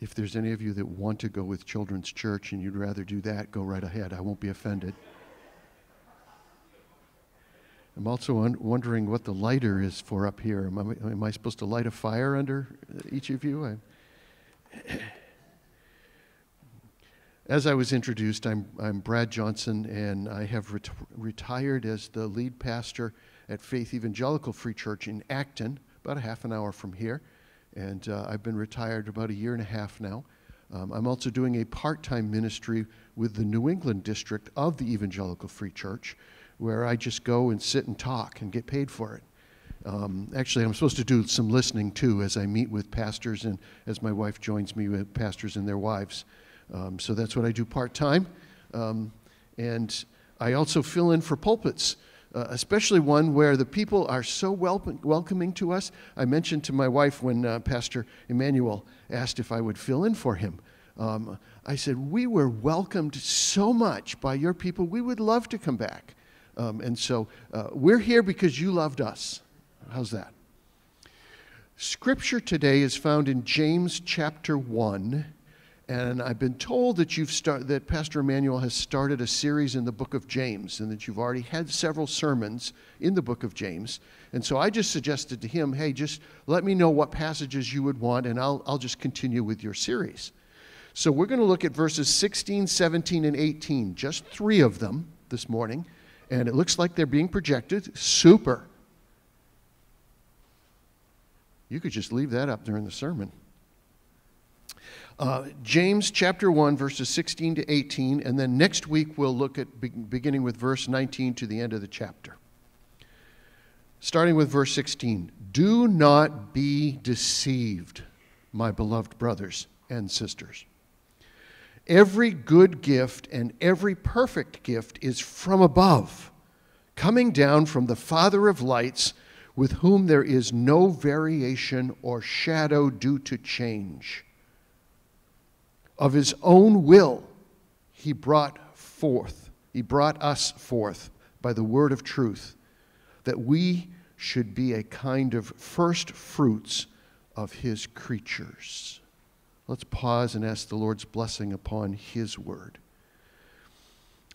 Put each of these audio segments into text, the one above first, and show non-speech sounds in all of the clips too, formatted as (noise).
If there's any of you that want to go with Children's Church and you'd rather do that, go right ahead. I won't be offended. I'm also wondering what the lighter is for up here. Am I, am I supposed to light a fire under uh, each of you? I, (clears throat) as I was introduced, I'm, I'm Brad Johnson, and I have ret- retired as the lead pastor at Faith Evangelical Free Church in Acton, about a half an hour from here. And uh, I've been retired about a year and a half now. Um, I'm also doing a part time ministry with the New England district of the Evangelical Free Church, where I just go and sit and talk and get paid for it. Um, actually, I'm supposed to do some listening too as I meet with pastors and as my wife joins me with pastors and their wives. Um, so that's what I do part time. Um, and I also fill in for pulpits. Uh, especially one where the people are so wel- welcoming to us. I mentioned to my wife when uh, Pastor Emmanuel asked if I would fill in for him. Um, I said, We were welcomed so much by your people, we would love to come back. Um, and so uh, we're here because you loved us. How's that? Scripture today is found in James chapter 1. And I've been told that, you've start, that Pastor Emmanuel has started a series in the book of James and that you've already had several sermons in the book of James. And so I just suggested to him, hey, just let me know what passages you would want, and I'll, I'll just continue with your series. So we're going to look at verses 16, 17, and 18, just three of them this morning and it looks like they're being projected. Super. You could just leave that up during the sermon. Uh, James chapter 1, verses 16 to 18, and then next week we'll look at be- beginning with verse 19 to the end of the chapter. Starting with verse 16 Do not be deceived, my beloved brothers and sisters. Every good gift and every perfect gift is from above, coming down from the Father of lights, with whom there is no variation or shadow due to change. Of his own will, he brought forth, he brought us forth by the word of truth, that we should be a kind of first fruits of his creatures. Let's pause and ask the Lord's blessing upon His word.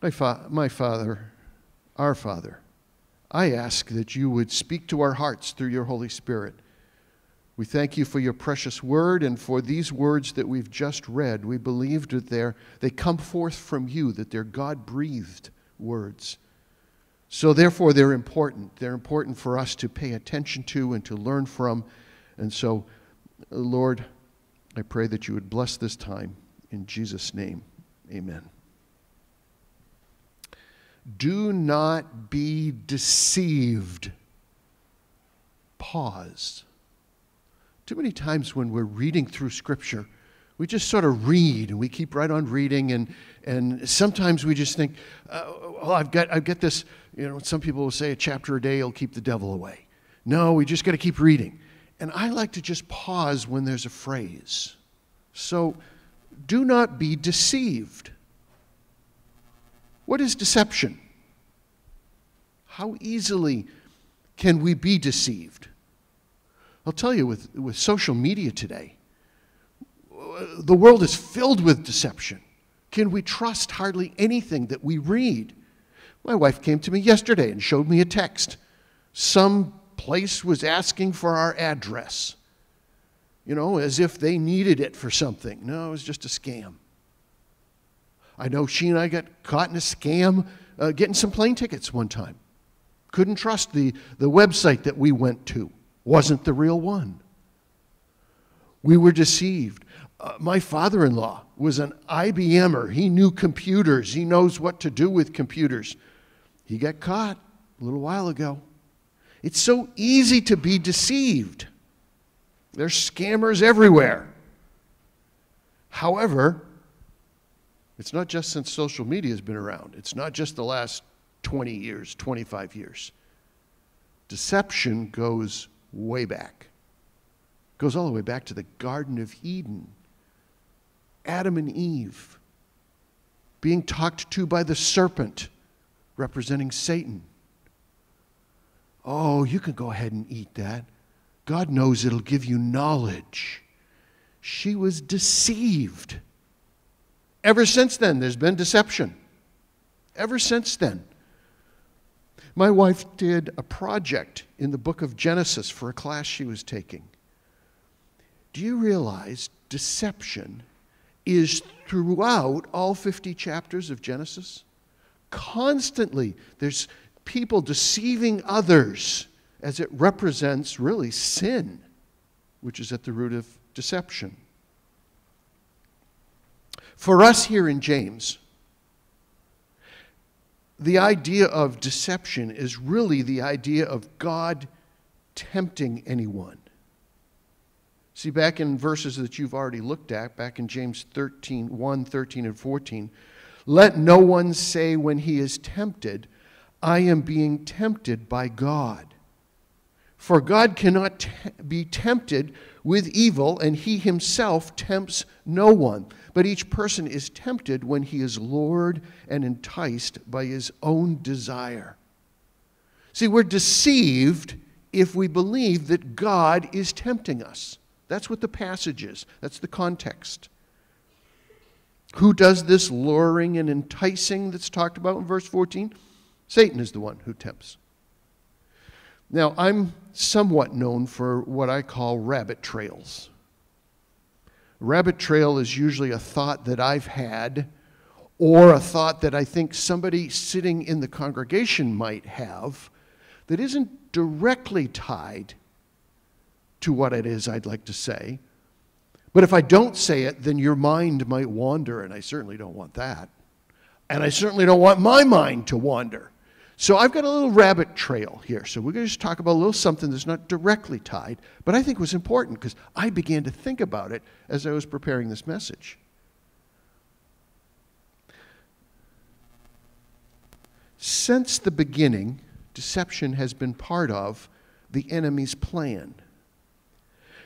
My, fa- my Father, our Father, I ask that you would speak to our hearts through your Holy Spirit. We thank you for your precious word and for these words that we've just read. We believe that they come forth from you, that they're God breathed words. So, therefore, they're important. They're important for us to pay attention to and to learn from. And so, Lord, I pray that you would bless this time. In Jesus' name, amen. Do not be deceived. Pause. Too many times when we're reading through Scripture, we just sort of read and we keep right on reading, and, and sometimes we just think, uh, well, I've got, I've got this, you know, some people will say a chapter a day will keep the devil away. No, we just got to keep reading. And I like to just pause when there's a phrase. So do not be deceived. What is deception? How easily can we be deceived? I'll tell you, with, with social media today, the world is filled with deception. Can we trust hardly anything that we read? My wife came to me yesterday and showed me a text. Some place was asking for our address, you know, as if they needed it for something. No, it was just a scam. I know she and I got caught in a scam uh, getting some plane tickets one time. Couldn't trust the, the website that we went to, wasn't the real one. We were deceived. Uh, my father in law was an IBMer. He knew computers, he knows what to do with computers. He got caught a little while ago. It's so easy to be deceived. There's scammers everywhere. However, it's not just since social media has been around, it's not just the last 20 years, 25 years. Deception goes way back. Goes all the way back to the Garden of Eden. Adam and Eve being talked to by the serpent representing Satan. Oh, you can go ahead and eat that. God knows it'll give you knowledge. she was deceived. Ever since then, there's been deception. Ever since then. My wife did a project in the book of Genesis for a class she was taking. Do you realize deception is throughout all 50 chapters of Genesis? Constantly, there's people deceiving others as it represents really sin, which is at the root of deception. For us here in James, the idea of deception is really the idea of God tempting anyone. See, back in verses that you've already looked at, back in James 13, 1, 13, and 14, let no one say when he is tempted, I am being tempted by God. For God cannot t- be tempted with evil, and he himself tempts no one. But each person is tempted when he is lured and enticed by his own desire. See, we're deceived if we believe that God is tempting us. That's what the passage is, that's the context. Who does this luring and enticing that's talked about in verse 14? Satan is the one who tempts. Now, I'm somewhat known for what I call rabbit trails. Rabbit trail is usually a thought that I've had or a thought that I think somebody sitting in the congregation might have that isn't directly tied to what it is I'd like to say. But if I don't say it, then your mind might wander, and I certainly don't want that. And I certainly don't want my mind to wander. So I've got a little rabbit trail here. So we're going to just talk about a little something that's not directly tied, but I think was important because I began to think about it as I was preparing this message. Since the beginning, deception has been part of the enemy's plan.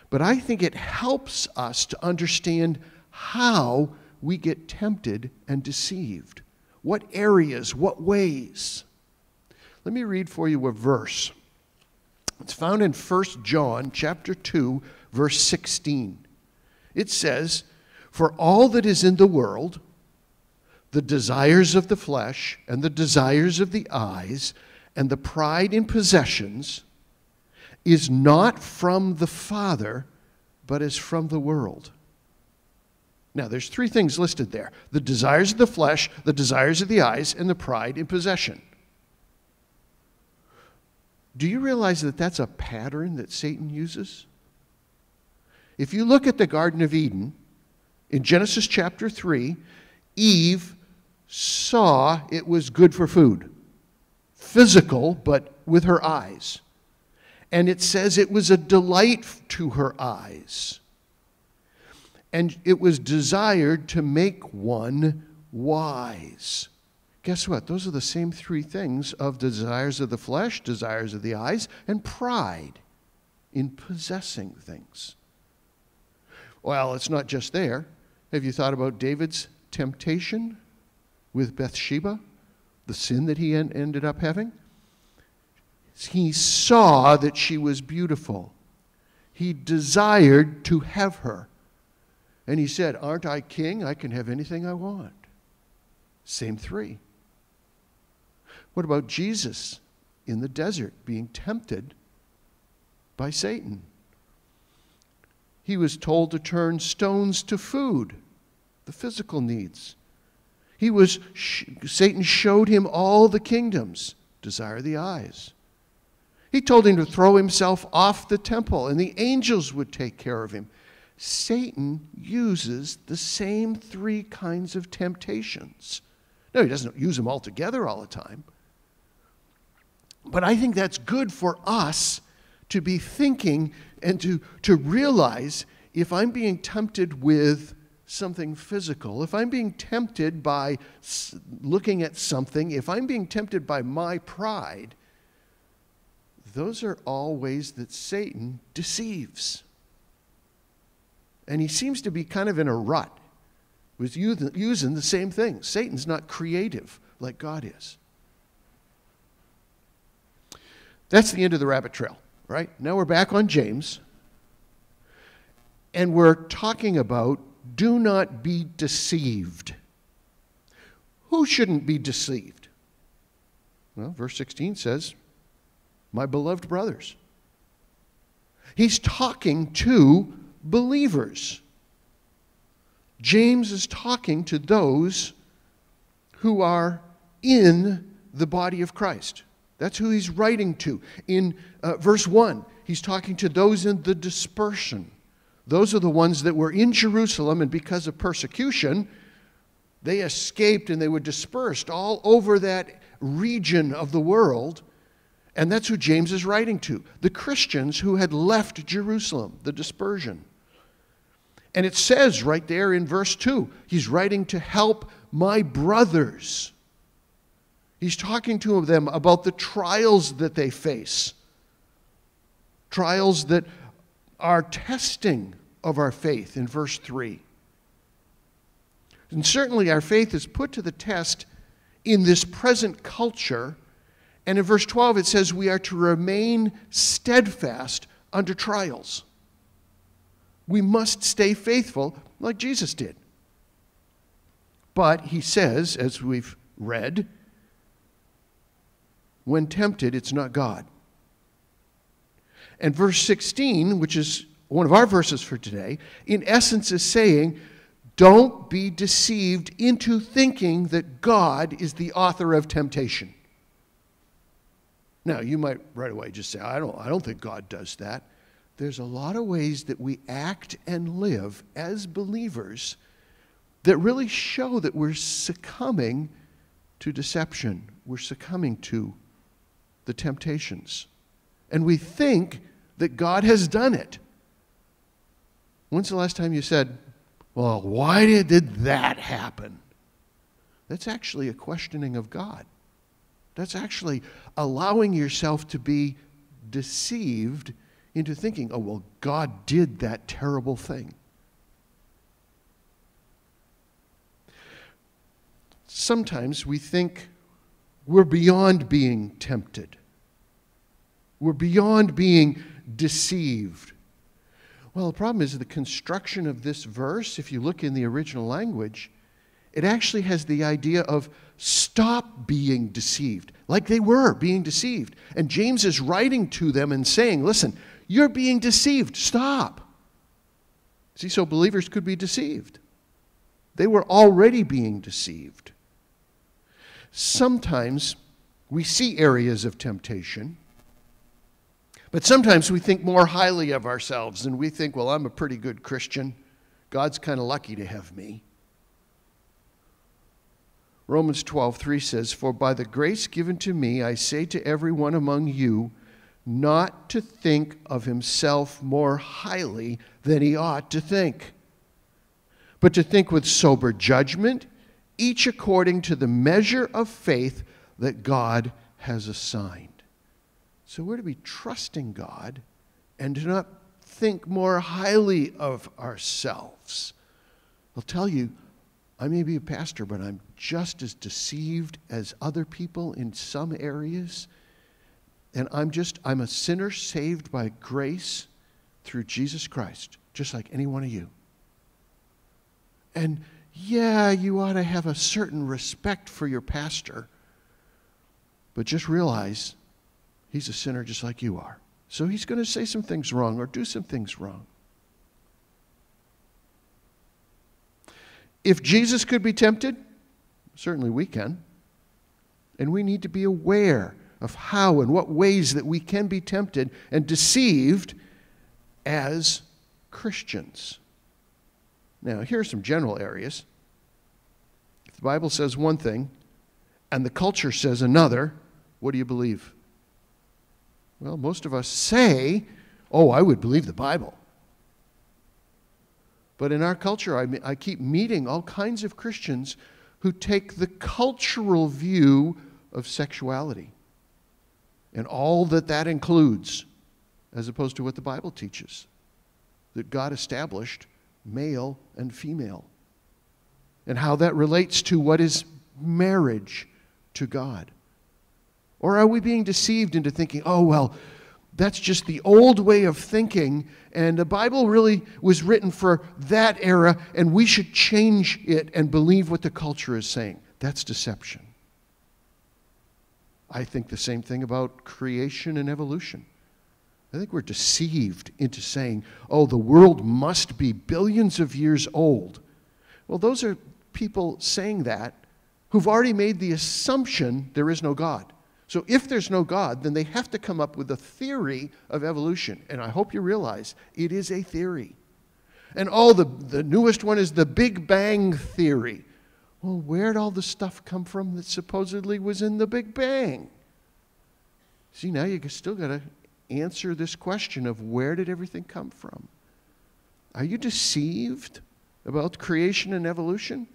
But I think it helps us to understand how we get tempted and deceived. What areas, what ways. Let me read for you a verse. It's found in 1 John chapter 2 verse 16. It says, "For all that is in the world, the desires of the flesh and the desires of the eyes and the pride in possessions is not from the Father, but is from the world." Now, there's three things listed there the desires of the flesh, the desires of the eyes, and the pride in possession. Do you realize that that's a pattern that Satan uses? If you look at the Garden of Eden, in Genesis chapter 3, Eve saw it was good for food. Physical, but with her eyes. And it says it was a delight to her eyes. And it was desired to make one wise. Guess what? Those are the same three things of desires of the flesh, desires of the eyes, and pride in possessing things. Well, it's not just there. Have you thought about David's temptation with Bathsheba? The sin that he en- ended up having? He saw that she was beautiful. He desired to have her. And he said, Aren't I king? I can have anything I want. Same three. What about Jesus in the desert being tempted by Satan? He was told to turn stones to food, the physical needs. He was Satan showed him all the kingdoms, desire the eyes. He told him to throw himself off the temple and the angels would take care of him. Satan uses the same three kinds of temptations. No, he doesn't use them all together all the time. But I think that's good for us to be thinking and to, to realize if I'm being tempted with something physical, if I'm being tempted by looking at something, if I'm being tempted by my pride, those are all ways that Satan deceives. And he seems to be kind of in a rut with using the same thing. Satan's not creative like God is. That's the end of the rabbit trail, right? Now we're back on James. And we're talking about do not be deceived. Who shouldn't be deceived? Well, verse 16 says, My beloved brothers. He's talking to believers. James is talking to those who are in the body of Christ. That's who he's writing to. In uh, verse 1, he's talking to those in the dispersion. Those are the ones that were in Jerusalem, and because of persecution, they escaped and they were dispersed all over that region of the world. And that's who James is writing to the Christians who had left Jerusalem, the dispersion. And it says right there in verse 2, he's writing to help my brothers. He's talking to them about the trials that they face, trials that are testing of our faith in verse 3. And certainly our faith is put to the test in this present culture. And in verse 12, it says we are to remain steadfast under trials. We must stay faithful like Jesus did. But he says, as we've read, when tempted, it's not God. And verse 16, which is one of our verses for today, in essence is saying, don't be deceived into thinking that God is the author of temptation. Now, you might right away just say, I don't, I don't think God does that. There's a lot of ways that we act and live as believers that really show that we're succumbing to deception. We're succumbing to the temptations. And we think that God has done it. When's the last time you said, well, why did, did that happen? That's actually a questioning of God. That's actually allowing yourself to be deceived into thinking, oh, well, God did that terrible thing. Sometimes we think we're beyond being tempted. We're beyond being deceived. Well, the problem is the construction of this verse, if you look in the original language, it actually has the idea of stop being deceived, like they were being deceived. And James is writing to them and saying, listen, you're being deceived, stop. See, so believers could be deceived. They were already being deceived. Sometimes we see areas of temptation but sometimes we think more highly of ourselves and we think, well, I'm a pretty good Christian. God's kind of lucky to have me. Romans 12:3 says, "For by the grace given to me I say to everyone among you not to think of himself more highly than he ought to think, but to think with sober judgment, each according to the measure of faith that God has assigned." So we're to be trusting God and to not think more highly of ourselves. I'll tell you, I may be a pastor, but I'm just as deceived as other people in some areas. And I'm just, I'm a sinner saved by grace through Jesus Christ, just like any one of you. And yeah, you ought to have a certain respect for your pastor, but just realize He's a sinner just like you are. So he's going to say some things wrong or do some things wrong. If Jesus could be tempted, certainly we can. And we need to be aware of how and what ways that we can be tempted and deceived as Christians. Now, here are some general areas. If the Bible says one thing and the culture says another, what do you believe? Well, most of us say, oh, I would believe the Bible. But in our culture, I, I keep meeting all kinds of Christians who take the cultural view of sexuality and all that that includes, as opposed to what the Bible teaches that God established male and female, and how that relates to what is marriage to God. Or are we being deceived into thinking, oh, well, That's just the old way of thinking, and the Bible really was written for that era, and we should change it and believe what the culture is saying. That's deception. I think the same thing about creation and evolution. I think we're deceived into saying, oh, the world must be billions of years old. Well, those are people saying that who've already made the assumption there is no God. So if there's no God, then they have to come up with a theory of evolution. And I hope you realize it is a theory. And oh, the, the newest one is the Big Bang Theory. Well, where'd all the stuff come from that supposedly was in the Big Bang? See, now you still got to answer this question of where did everything come from? Are you deceived about creation and evolution?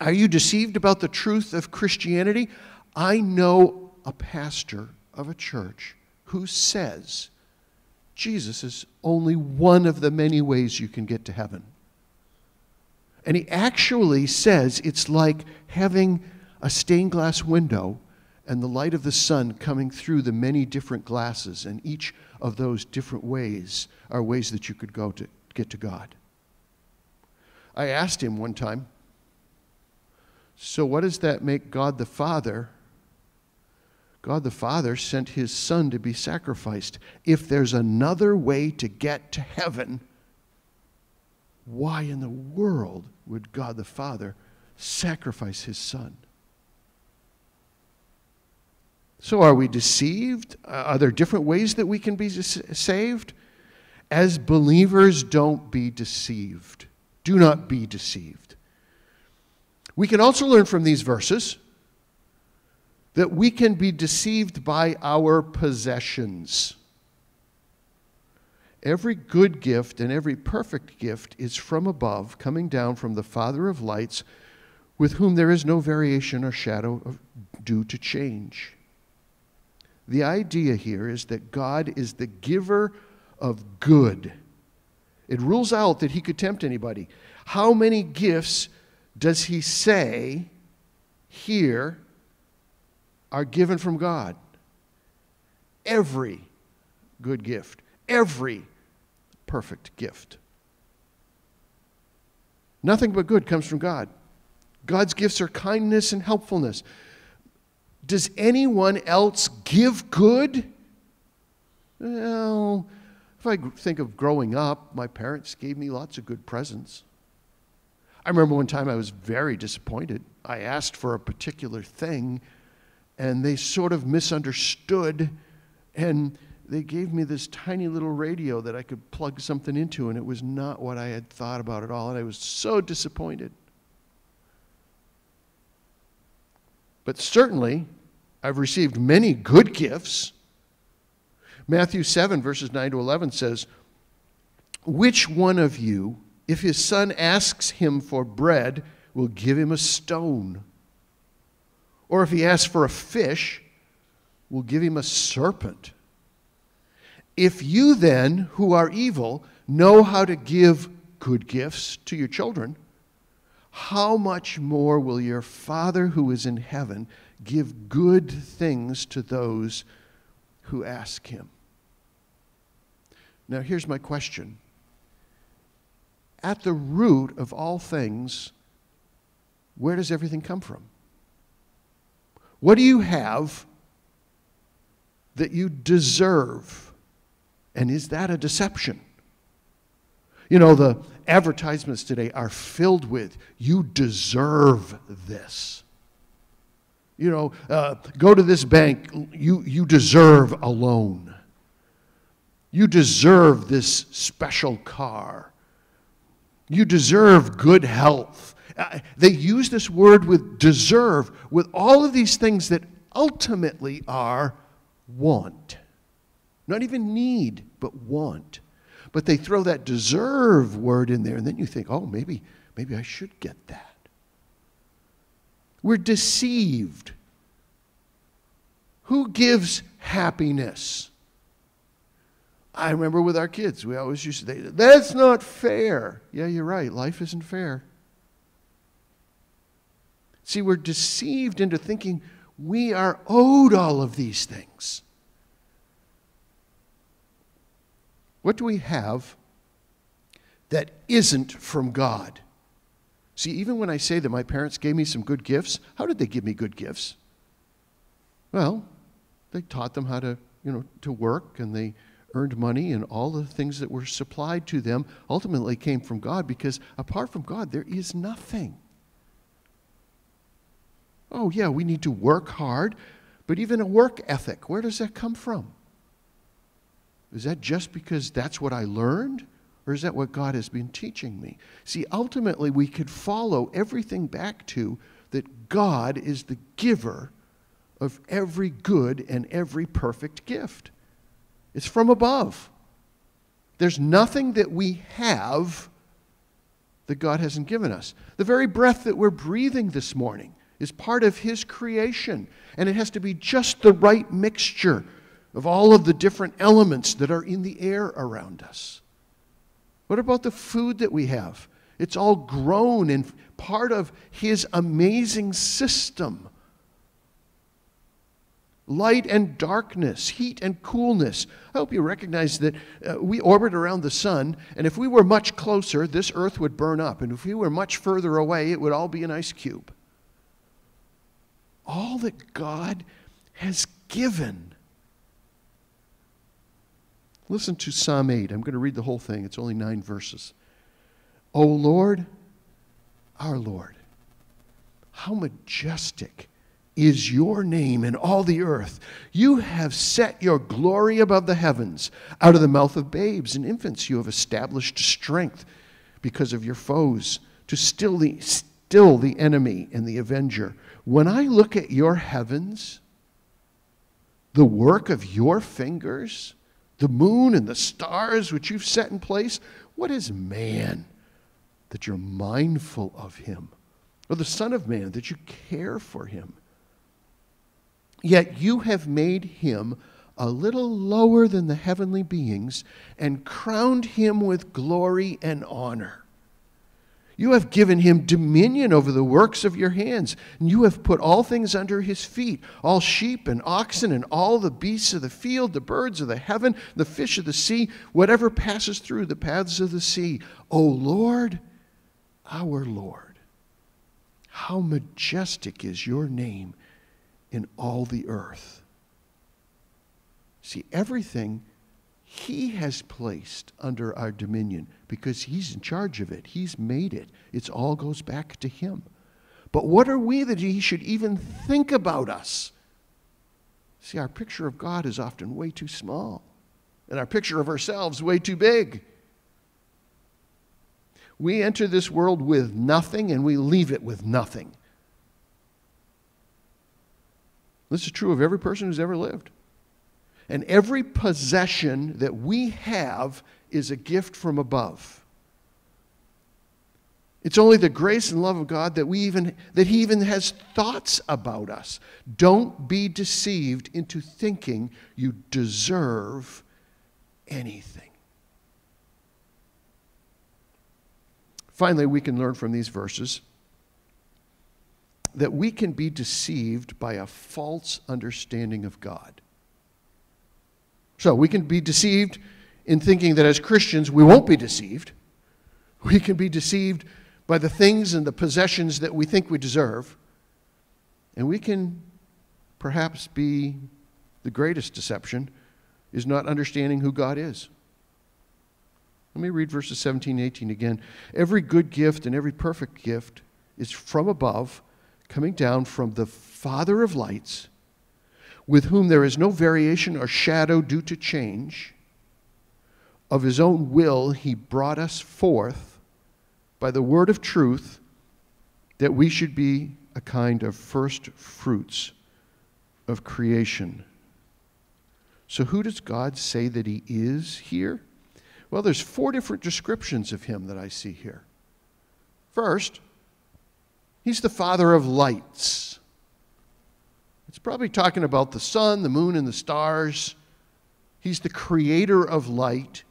Are you deceived about the truth of Christianity? I know a pastor of a church who says Jesus is only one of the many ways you can get to heaven. And he actually says it's like having a stained glass window and the light of the sun coming through the many different glasses, and each of those different ways are ways that you could go to get to God. I asked him one time, So, what does that make God the Father? God the Father sent his Son to be sacrificed. If there's another way to get to heaven, why in the world would God the Father sacrifice his Son? So, are we deceived? Uh, are there different ways that we can be saved? As believers, don't be deceived. Do not be deceived. We can also learn from these verses that we can be deceived by our possessions. Every good gift and every perfect gift is from above, coming down from the Father of lights, with whom there is no variation or shadow of, due to change. The idea here is that God is the giver of good. It rules out that he could tempt anybody. How many gifts does he say here are given from God? Every good gift, every perfect gift. Nothing but good comes from God. God's gifts are kindness and helpfulness. Does anyone else give good? Well, if I think of growing up, my parents gave me lots of good presents. I remember one time I was very disappointed. I asked for a particular thing, and they sort of misunderstood, and they gave me this tiny little radio that I could plug something into, and it was not what I had thought about at all, and I was so disappointed. But certainly, I've received many good gifts. Matthew 7, verses 9 to 11 says, Which one of you, if his son asks him for bread, will give him a stone? Or if he asks for a fish, will give him a serpent? If you then, who are evil, know how to give good gifts to your children, how much more will your Father who is in heaven give good things to those who ask him? Now, here's my question. At the root of all things, where does everything come from? What do you have that you deserve? And is that a deception? You know, the advertisements today are filled with, you deserve this. You know, uh, go to this bank, you, you deserve a loan. You deserve this special car. You deserve good health. Uh, they use this word with deserve with all of these things that ultimately are want. Not even need, but want. But they throw that deserve word in there, and then you think, oh, maybe, maybe I should get that. We're deceived. Who gives happiness? I remember with our kids, we always used to say, that's not fair. Yeah, you're right. Life isn't fair. See, we're deceived into thinking we are owed all of these things. What do we have that isn't from God? See, even when I say that my parents gave me some good gifts, how did they give me good gifts? Well, they taught them how to, you know, to work and they earned money and all the things that were supplied to them ultimately came from God because apart from God there is nothing. Oh, yeah, we need to work hard, but even a work ethic, where does that come from? Is that just because that's what I learned? Or is that what God has been teaching me? See, ultimately, we could follow everything back to that God is the giver of every good and every perfect gift. It's from above. There's nothing that we have that God hasn't given us. The very breath that we're breathing this morning is part of His creation, and it has to be just the right mixture of all of the different elements that are in the air around us. What about the food that we have? It's all grown and part of His amazing system. Light and darkness, heat and coolness. I hope you recognize that uh, we orbit around the sun, and if we were much closer, this earth would burn up. And if we were much further away, it would all be an ice cube. All that God has given Listen to Psalm 8. I'm going to read the whole thing, it's only nine verses. O Lord, our Lord, how majestic is your name in all the earth. You have set your glory above the heavens. Out of the mouth of babes and infants, you have established strength because of your foes, to still the, still the enemy and the avenger. When I look at your heavens, the work of your fingers, the moon and the stars which you've set in place? What is man that you're mindful of him? Or the Son of Man that you care for him? Yet you have made him a little lower than the heavenly beings and crowned him with glory and honor. You have given him dominion over the works of your hands, and you have put all things under his feet all sheep and oxen, and all the beasts of the field, the birds of the heaven, the fish of the sea, whatever passes through the paths of the sea. O Lord, our Lord, how majestic is your name in all the earth. See, everything he has placed under our dominion because He's in charge of it. He's made it. It all goes back to Him. But what are we that He should even think about us? See, our picture of God is often way too small, and our picture of ourselves way too big. We enter this world with nothing and we leave it with nothing. This is true of every person who's ever lived. And every possession that we have is a gift from above. It's only the grace and love of God that we even that he even has thoughts about us. Don't be deceived into thinking you deserve anything. Finally, we can learn from these verses that we can be deceived by a false understanding of God. So we can be deceived in thinking that as Christians we won't be deceived. We can be deceived by the things and the possessions that we think we deserve. And we can perhaps be the greatest deception is not understanding who God is. Let me read verses 17 and 18 again. Every good gift and every perfect gift is from above, coming down from the Father of lights with whom there is no variation or shadow due to change. Of his own will, he brought us forth by the word of truth that we should be a kind of first fruits of creation. So, who does God say that he is here? Well, there's four different descriptions of him that I see here. First, he's the father of lights. It's probably talking about the sun, the moon, and the stars. He's the creator of light.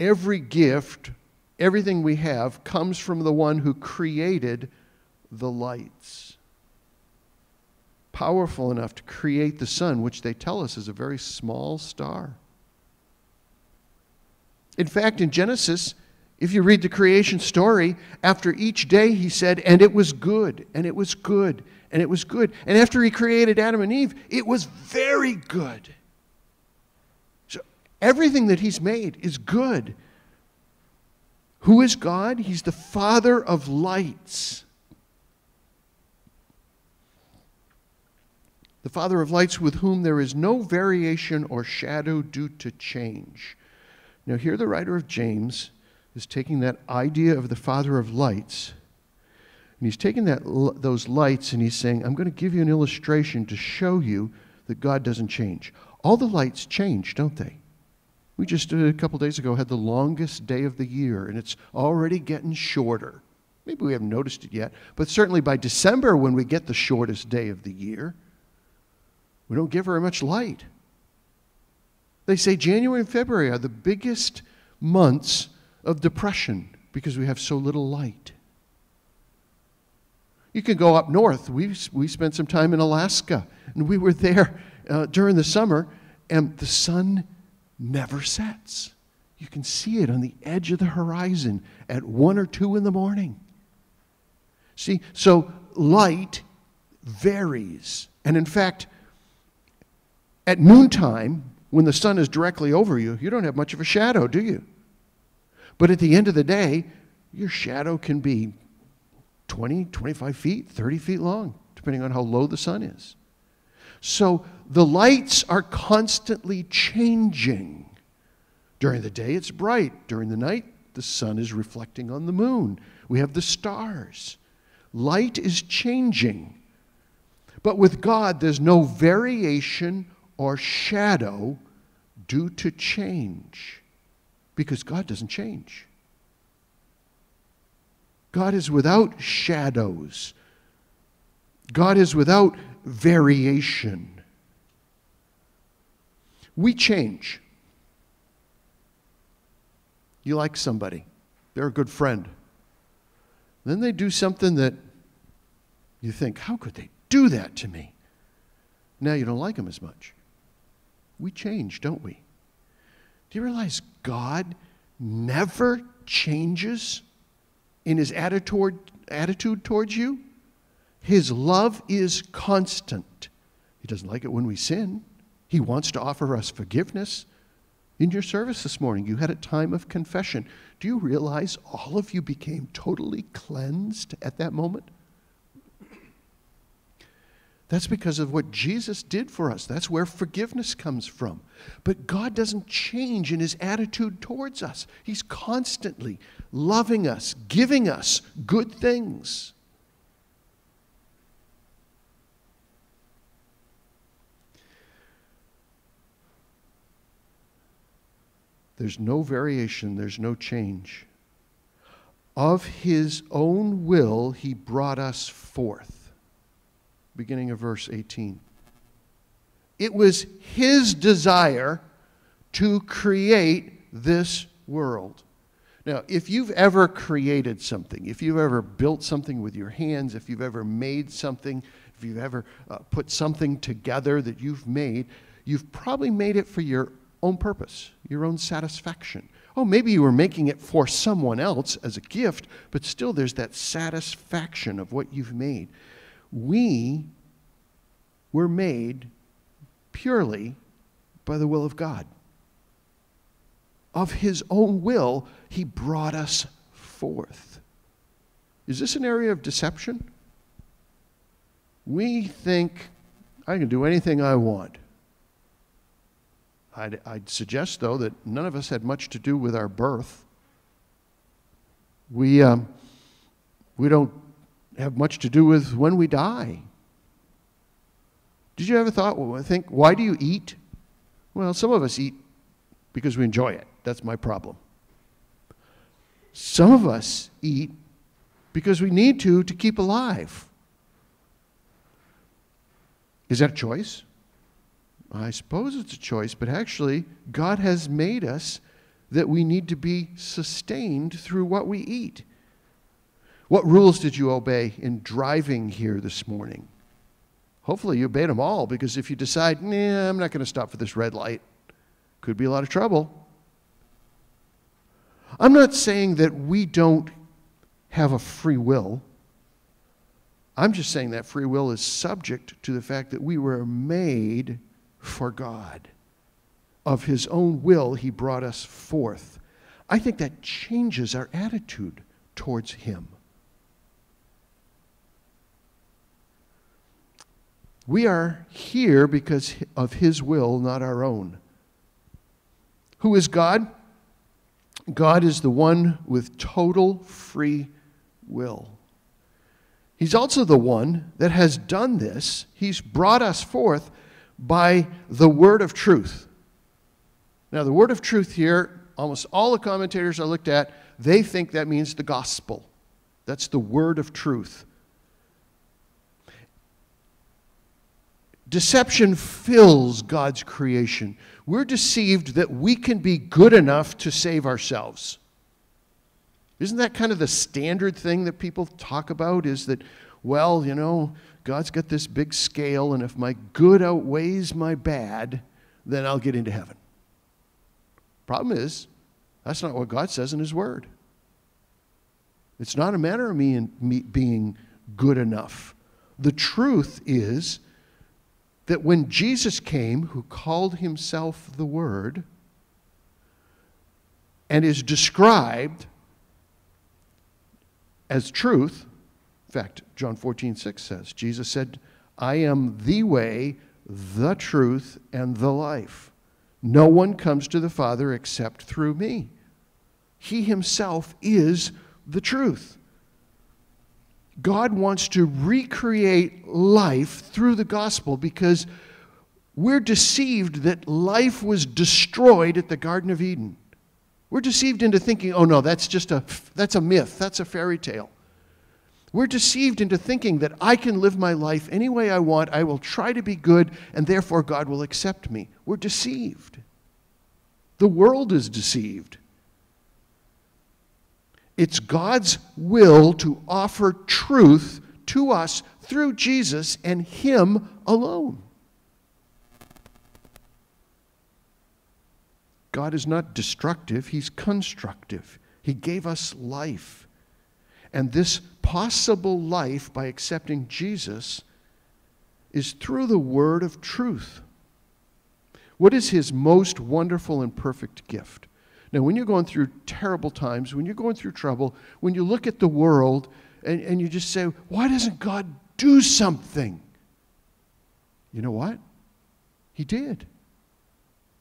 Every gift, everything we have, comes from the one who created the lights. Powerful enough to create the sun, which they tell us is a very small star. In fact, in Genesis, if you read the creation story, after each day he said, and it was good, and it was good, and it was good. And after he created Adam and Eve, it was very good. So everything that he's made is good. Who is God? He's the Father of lights. The Father of lights with whom there is no variation or shadow due to change. Now, here the writer of James is taking that idea of the Father of lights, and he's taking that, those lights and he's saying, I'm going to give you an illustration to show you that God doesn't change. All the lights change, don't they? We just uh, a couple days ago had the longest day of the year, and it's already getting shorter. Maybe we haven't noticed it yet, but certainly by December, when we get the shortest day of the year, we don't get very much light. They say January and February are the biggest months of depression because we have so little light. You can go up north. We, we spent some time in Alaska, and we were there uh, during the summer, and the sun never sets. You can see it on the edge of the horizon at one or two in the morning. See, so light varies. And in fact, at noontime, when the sun is directly over you, you don't have much of a shadow, do you? But at the end of the day, your shadow can be 20, 25 feet, 30 feet long, depending on how low the sun is. So the lights are constantly changing. During the day, it's bright. During the night, the sun is reflecting on the moon. We have the stars. Light is changing. But with God, there's no variation or shadow due to change because God doesn't change. God is without shadows. God is without variation. We change. You like somebody, they're a good friend. Then they do something that you think, how could they do that to me? Now you don't like them as much. We change, don't we? Do you realize God never changes in his attitude, towards you? His love is constant. He doesn't like it when we sin. He wants to offer us forgiveness. In your service this morning, you had a time of confession. Do you realize all of you became totally cleansed at that moment? That's because of what Jesus did for us. That's where forgiveness comes from. But God doesn't change in his attitude towards us. He's constantly loving us, giving us good things. There's no variation, there's no change. Of his own will, he brought us forth. Beginning of verse 18. It was his desire to create this world. Now, if you've ever created something, if you've ever built something with your hands, if you've ever made something, if you've ever uh, put something together that you've made, you've probably made it for your own purpose, your own satisfaction. Oh, maybe you were making it for someone else as a gift, but still there's that satisfaction of what you've made. We were made purely by the will of God. Of his own will, he brought us forth. Is this an area of deception? We think I can do anything I want. I'd, I'd, suggest, though, that none of us had much to do with our birth. We, um, we don't have much to do with when we die. Did you ever thought, well, think, why do you eat? Well, some of us eat because we enjoy it. That's my problem. Some of us eat because we need to to keep alive. Is that a choice? I suppose it's a choice, but actually, God has made us that we need to be sustained through what we eat. What rules did you obey in driving here this morning? Hopefully, you obeyed them all because if you decide, nah, I'm not going to stop for this red light, could be a lot of trouble. I'm not saying that we don't have a free will. I'm just saying that free will is subject to the fact that we were made for God. Of His own will, He brought us forth. I think that changes our attitude towards Him. We are here because of His will, not our own. Who is God? God is the one with total free will. He's also the one that has done this. He's brought us forth by the word of truth. Now, the word of truth here, almost all the commentators I looked at, they think that means the gospel. That's the word of truth. Deception fills God's creation. We're deceived that we can be good enough to save ourselves. Isn't that kind of the standard thing that people talk about? Is that, well, you know, God's got this big scale, and if my good outweighs my bad, then I'll get into heaven. Problem is, that's not what God says in His Word. It's not a matter of me, and me being good enough. The truth is that when Jesus came, who called himself the Word, and is described as truth, in fact, John 14, 6 says, Jesus said, I am the way, the truth, and the life. No one comes to the Father except through me. He himself is the truth. God wants to recreate life through the gospel because we're deceived that life was destroyed at the Garden of Eden. We're deceived into thinking, oh no, that's just a, that's a myth, that's a fairy tale. We're deceived into thinking that I can live my life any way I want, I will try to be good, and therefore God will accept me. We're deceived. The world is deceived. It's God's will to offer truth to us through Jesus and Him alone. God is not destructive, He's constructive. He gave us life. And this possible life by accepting Jesus is through the word of truth. What is His most wonderful and perfect gift? Now, when you're going through terrible times, when you're going through trouble, when you look at the world and, and you just say, why doesn't God do something? You know what? He did.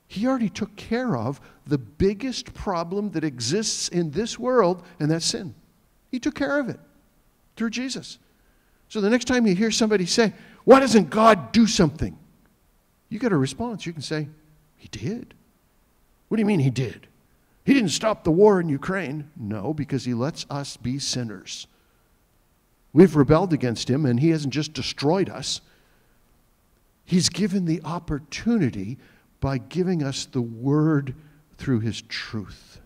He already took care of the biggest problem that exists in this world, and that's sin. He took care of it through Jesus. So the next time you hear somebody say, Why doesn't God do something? You get a response. You can say, He did. What do you mean He did? He didn't stop the war in Ukraine. No, because he lets us be sinners. We've rebelled against him, and he hasn't just destroyed us. He's given the opportunity by giving us the word through his truth.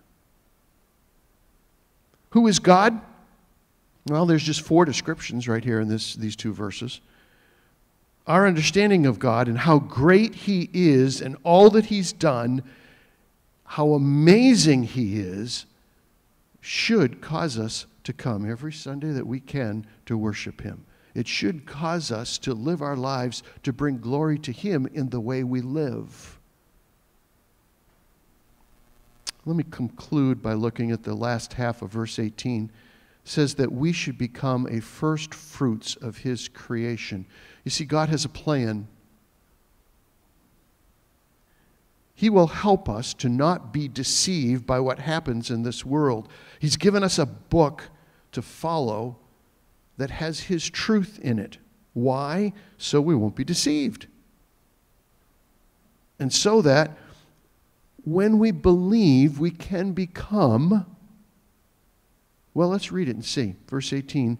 Who is God? Well, there's just four descriptions right here in this, these two verses. Our understanding of God and how great he is and all that he's done how amazing He is should cause us to come every Sunday that we can to worship Him. It should cause us to live our lives to bring glory to Him in the way we live. Let me conclude by looking at the last half of verse 18. It says that we should become a first fruits of His creation. You see, God has a plan He will help us to not be deceived by what happens in this world. He's given us a book to follow that has His truth in it. Why? So we won't be deceived. And so that when we believe, we can become. Well, let's read it and see. Verse 18.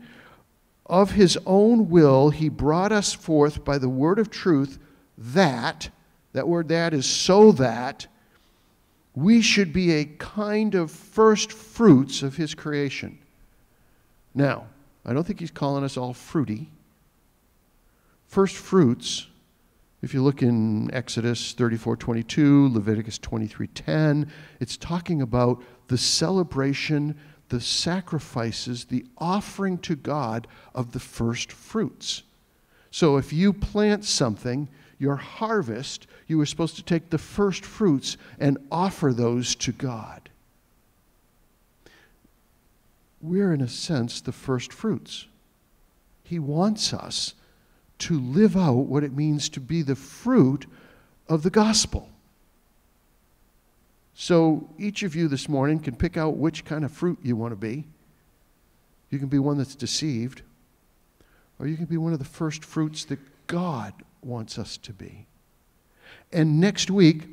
Of his own will, he brought us forth by the word of truth that that word that is so that we should be a kind of first fruits of his creation. Now, I don't think he's calling us all fruity. First fruits If you look in Exodus 34:22, Leviticus 23:10, it's talking about the celebration, the sacrifices, the offering to God of the first fruits. So if you plant something, your harvest, you were supposed to take the first fruits and offer those to God. We're, in a sense, the first fruits. He wants us to live out what it means to be the fruit of the gospel. So each of you this morning can pick out which kind of fruit you want to be. You can be one that's deceived, or you can be one of the first fruits that God wants us to be. And next week,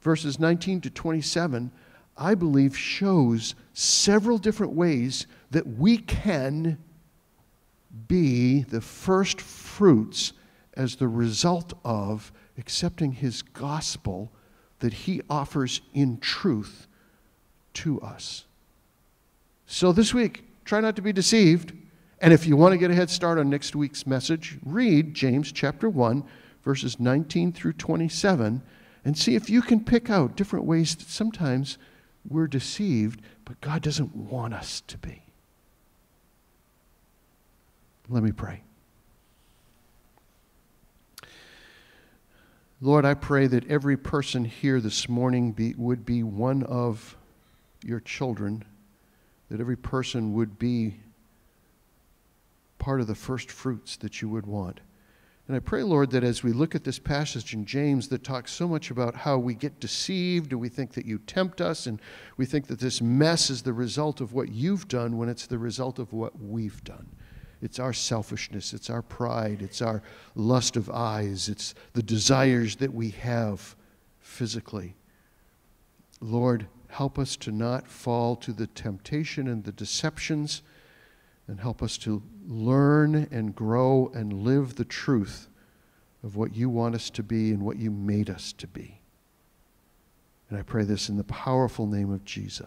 verses 19 to 27, I believe shows several different ways that we can be the first fruits as the result of accepting his gospel that he offers in truth to us. So this week, try not to be deceived. And if you want to get a head start on next week's message, read James chapter 1, verses 19 through 27, and see if you can pick out different ways that sometimes we're deceived, but God doesn't want us to be. Let me pray. Lord, I pray that every person here this morning be, would be one of your children, that every person would be part of the first fruits that you would want. And I pray, Lord, that as we look at this passage in James that talks so much about how we get deceived, or we think that you tempt us, and we think that this mess is the result of what you've done when it's the result of what we've done. It's our selfishness, it's our pride, it's our lust of eyes, it's the desires that we have physically. Lord, help us to not fall to the temptation and the deceptions, and help us to learn and grow and live the truth of what you want us to be and what you made us to be. And I pray this in the powerful name of Jesus.